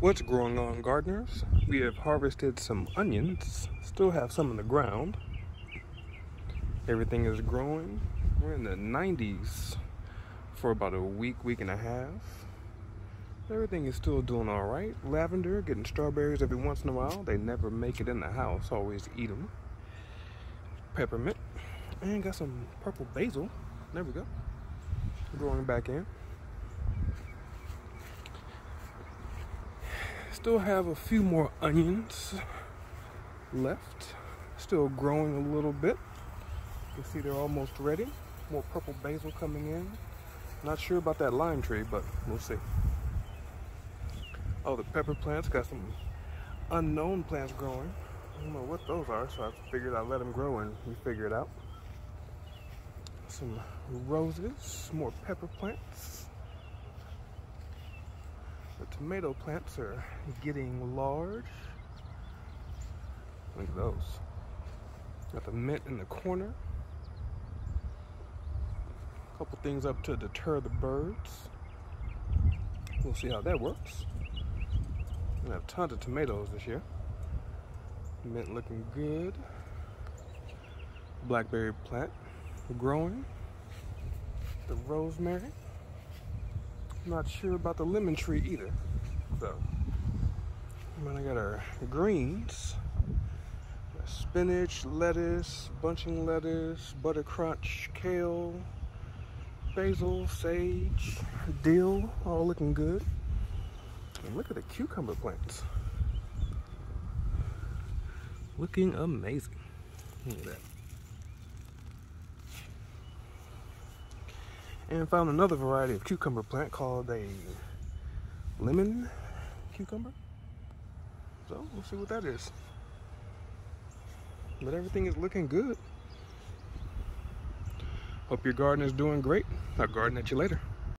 What's growing on, gardeners? We have harvested some onions, still have some in the ground. Everything is growing. We're in the 90s for about a week, week and a half. Everything is still doing all right. Lavender, getting strawberries every once in a while. They never make it in the house, always eat them. Peppermint, and got some purple basil. There we go. Growing back in. Still have a few more onions left. Still growing a little bit. You can see they're almost ready. More purple basil coming in. Not sure about that lime tree, but we'll see. Oh, the pepper plants got some unknown plants growing. I don't know what those are, so I figured I'd let them grow and we figure it out. Some roses, more pepper plants. Tomato plants are getting large. Look at those. Got the mint in the corner. A couple things up to deter the birds. We'll see how that works. We have tons of tomatoes this year. Mint looking good. Blackberry plant growing. The rosemary. Not sure about the lemon tree either. So, then I got our greens. Spinach, lettuce, bunching lettuce, butter crunch, kale, basil, sage, dill, all looking good. And look at the cucumber plants. Looking amazing. Look at that. And found another variety of cucumber plant called a lemon cucumber. So we'll see what that is. But everything is looking good. Hope your garden is doing great. I'll garden at you later.